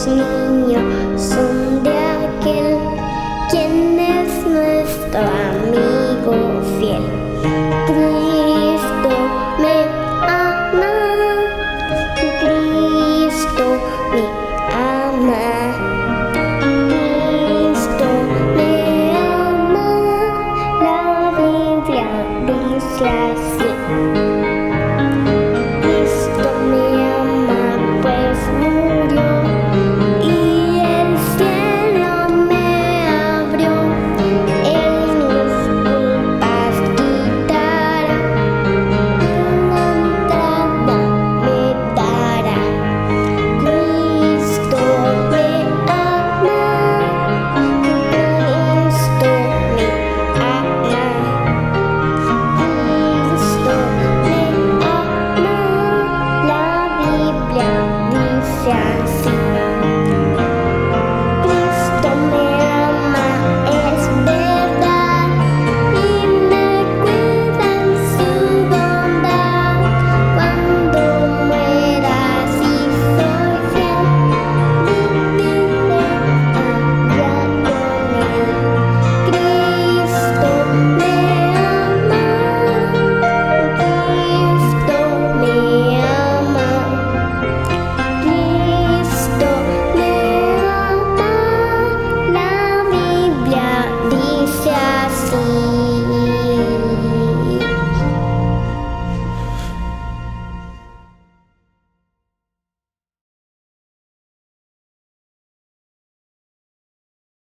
los niños son de aquel quien es nuestro amigo fiel. Cristo me ama, Cristo me ama. Cristo me ama, la Biblia dice así.